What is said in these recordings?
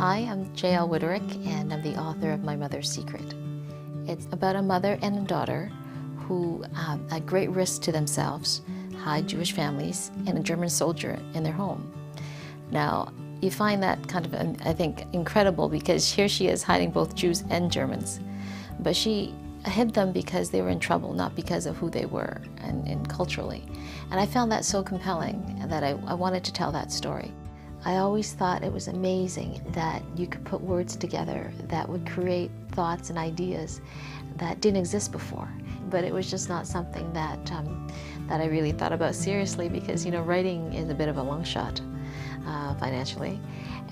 Hi, I'm J.L. Witterick, and I'm the author of My Mother's Secret. It's about a mother and a daughter who, um, at great risk to themselves, hide Jewish families and a German soldier in their home. Now, you find that kind of, um, I think, incredible because here she is hiding both Jews and Germans. But she hid them because they were in trouble, not because of who they were and, and culturally. And I found that so compelling that I, I wanted to tell that story. I always thought it was amazing that you could put words together that would create thoughts and ideas that didn't exist before. But it was just not something that, um, that I really thought about seriously because, you know, writing is a bit of a long shot uh, financially.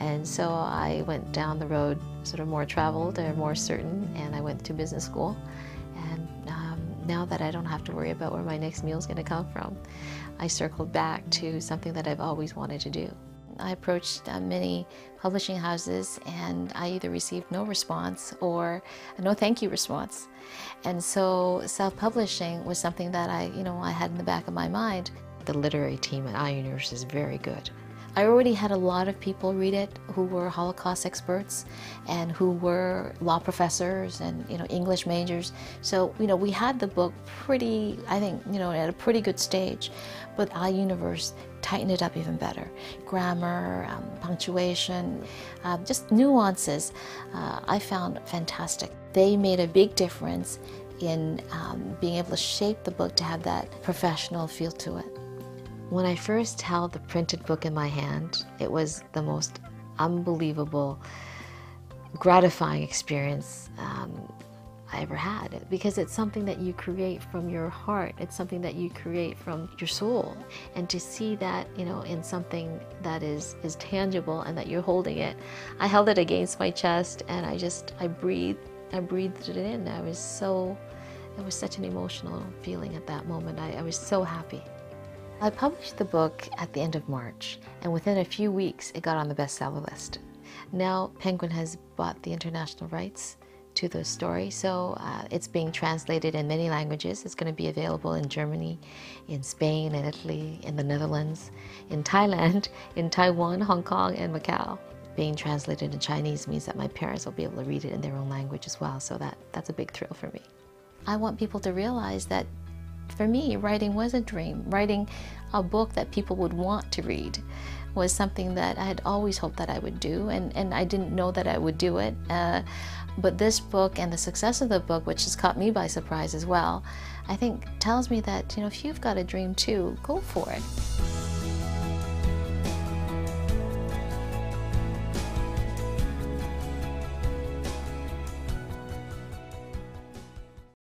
And so I went down the road sort of more traveled or more certain, and I went to business school. And um, now that I don't have to worry about where my next meal is going to come from, I circled back to something that I've always wanted to do. I approached uh, many publishing houses and I either received no response or a no thank you response. And so self-publishing was something that I, you know, I had in the back of my mind. The literary team at iUniverse is very good. I already had a lot of people read it who were Holocaust experts and who were law professors and you know English majors. So you know we had the book pretty, I think you know at a pretty good stage, but iUniverse tightened it up even better. Grammar, um, punctuation, uh, just nuances. Uh, I found fantastic. They made a big difference in um, being able to shape the book to have that professional feel to it. When I first held the printed book in my hand, it was the most unbelievable, gratifying experience um, I ever had because it's something that you create from your heart. It's something that you create from your soul. And to see that, you know, in something that is, is tangible and that you're holding it, I held it against my chest and I just, I breathed, I breathed it in. I was so, it was such an emotional feeling at that moment. I, I was so happy. I published the book at the end of March, and within a few weeks it got on the bestseller list. Now Penguin has bought the international rights to the story, so uh, it's being translated in many languages. It's going to be available in Germany, in Spain, in Italy, in the Netherlands, in Thailand, in Taiwan, Hong Kong, and Macau. Being translated in Chinese means that my parents will be able to read it in their own language as well, so that, that's a big thrill for me. I want people to realize that for me, writing was a dream. Writing a book that people would want to read was something that I had always hoped that I would do, and, and I didn't know that I would do it. Uh, but this book and the success of the book, which has caught me by surprise as well, I think tells me that, you know, if you've got a dream too, go for it.